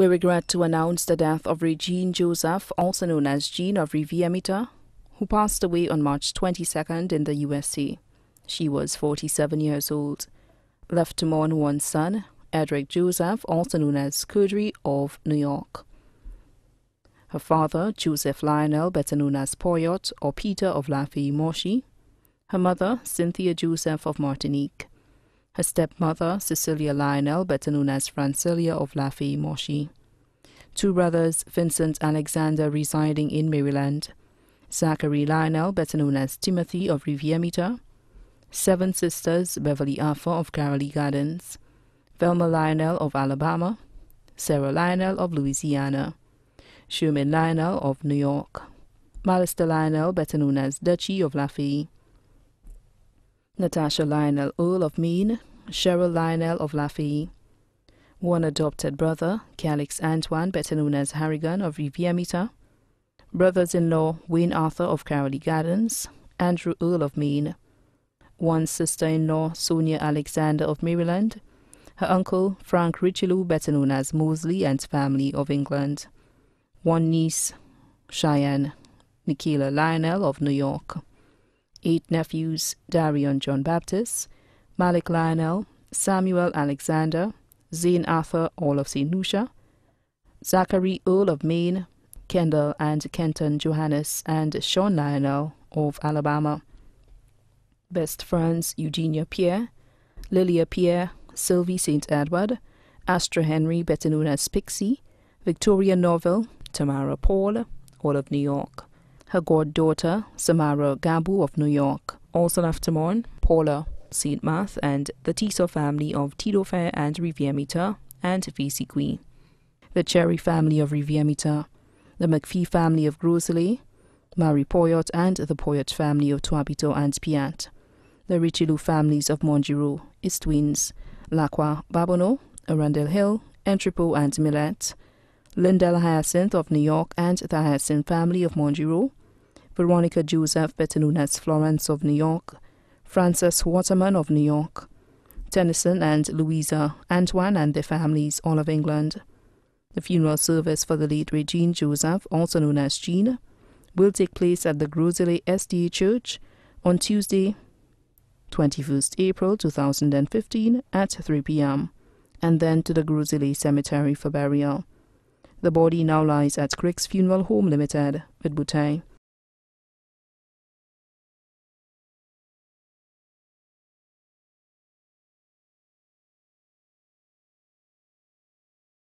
We regret to announce the death of Regine Joseph, also known as Jean of Rivière-Mita, who passed away on March 22nd in the USA. She was 47 years old. Left to mourn one son, Edric Joseph, also known as Cudry of New York. Her father, Joseph Lionel, better known as Poyot or Peter of Lafayette Moshi. Her mother, Cynthia Joseph of Martinique. Her stepmother, Cecilia Lionel, better known as Francilia of Lafayette Moshi. Two brothers, Vincent Alexander, residing in Maryland. Zachary Lionel, better known as Timothy of Rivière-Mita. Seven sisters, Beverly Arthur of Carolee Gardens. Velma Lionel of Alabama. Sarah Lionel of Louisiana. Sherman Lionel of New York, Mallister Lionel, better known as Duchy of Lafayette, Natasha Lionel, Earl of Maine, Cheryl Lionel of Lafayette, one adopted brother, Calix Antoine, better known as Harrigan of Riviera brothers-in-law Wayne Arthur of Carolee Gardens, Andrew Earl of Maine, one sister-in-law Sonia Alexander of Maryland, her uncle Frank Richelieu, better known as Mosley and family of England one niece, Cheyenne Nikila Lionel of New York, eight nephews, Darion John Baptist, Malik Lionel, Samuel Alexander, Zane Arthur, all of St. Lucia, Zachary Earl of Maine, Kendall and Kenton Johannes, and Sean Lionel of Alabama. Best friends Eugenia Pierre, Lilia Pierre, Sylvie St. Edward, Astra Henry, better known as Pixie, Victoria Norville, Tamara Paul, all of New York. Her goddaughter, Samara Gabu of New York. Also left to mourn, Paula St. Math and the Tiso family of Tito and Rivière-Mita and Queen. The Cherry family of Rivière-Mita. The McPhee family of Gros Islet, Marie Poyot and the Poyot family of Tuabito and Piat. The Richelieu families of Mongiroux, Istwins, Lacroix, Babonneau, Arundel Hill, Entrepot and Millet, Lindell Hyacinth of New York and the Hyacinth family of Mongiroux, Veronica Joseph, better known as Florence of New York, Frances Waterman of New York, Tennyson and Louisa Antoine and their families, all of England. The funeral service for the late Regine Joseph, also known as Jean, will take place at the Gros Islet SDA Church on Tuesday, 21st April 2015 at 3 p.m., and then to the Gros Islet Cemetery for burial. The body now lies at Crick's Funeral Home Limited, Butay.